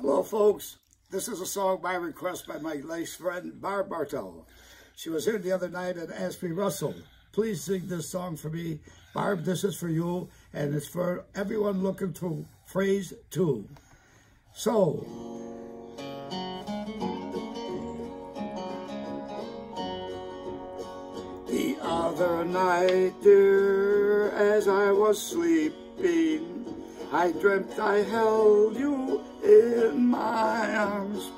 Hello, folks. This is a song by request by my nice friend, Barb Bartel. She was here the other night and asked me, Russell, please sing this song for me. Barb, this is for you, and it's for everyone looking to phrase two. So, the other night, dear, as I was sleeping, I dreamt I held you in my arms.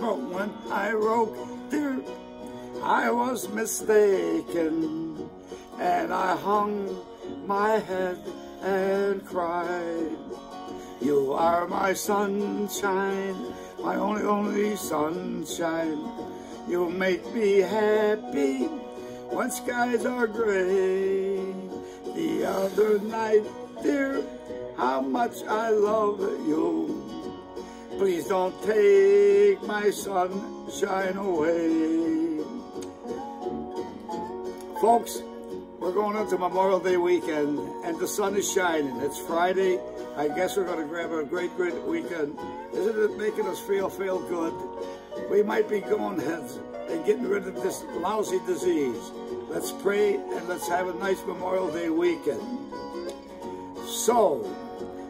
But when I woke, dear, I was mistaken. And I hung my head and cried. You are my sunshine, my only, only sunshine. You make me happy when skies are gray. The other night, dear, how much I love you. Please don't take my sunshine away. Folks, we're going into Memorial Day weekend and the sun is shining. It's Friday. I guess we're going to grab a great, great weekend. Isn't it making us feel, feel good? We might be going heads and getting rid of this lousy disease. Let's pray and let's have a nice Memorial Day weekend. So,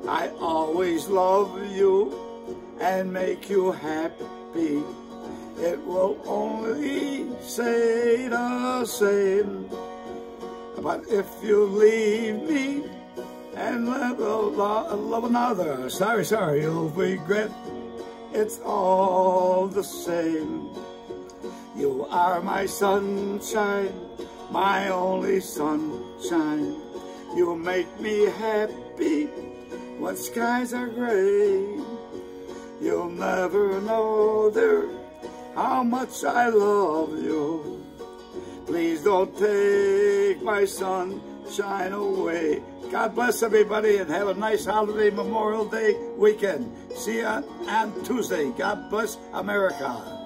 I always love you and make you happy. It will only say the same. But if you leave me and let love, love another, sorry, sorry, you'll regret. It's all the same. You are my sunshine, my only sunshine. You make me happy when skies are gray. You'll never know, dear, how much I love you. Please don't take my sunshine away. God bless everybody and have a nice holiday Memorial Day weekend. See you on Tuesday. God bless America.